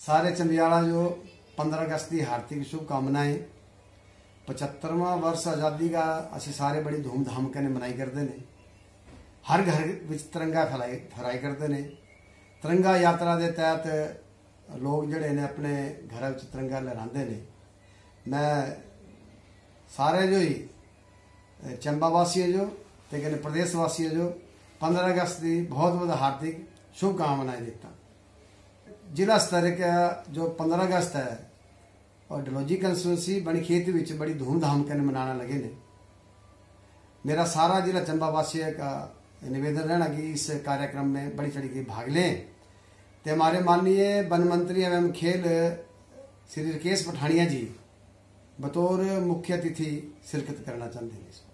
सारे चंदियाड़ा जो 15 अगस्त की हार्दिक शुभकामनाएँ, पचहत्तरवा वर्ष आज़ादी का असं सारे बड़ी धूमधाम कने मनाई करते हैं हर घर तिरंगा फैलाई फहराई करते हैं तिरंगा यात्रा के तहत लोग जड़े ने अपने घर तिरंगा लहराते हैं मैं सारे जो ही चंबा वासियों जो तो प्रदेश वासियों जो पंद्रह अगस्त की बहुत बहुत हार्दिक शुभकामनाएँ देता हूँ। जिला स्तर का जो पंद्रह अगस्त है, और डलहौजी बड़ी खेत में बड़ी धूमधाम ਕਰਨ ਮਨਾਣਾ लगे ने। मेरा सारा जिला चंबा वासिया का निवेदन रहना कि इस कार्यक्रम में बड़ी चढ़ी के भाग लें। तो हमारे माननीय वन मंत्री एवं खेल, श्री राकेश पठानिया जी बतौर मुख्य अतिथि शिरकत करना चाहते हैं इसमें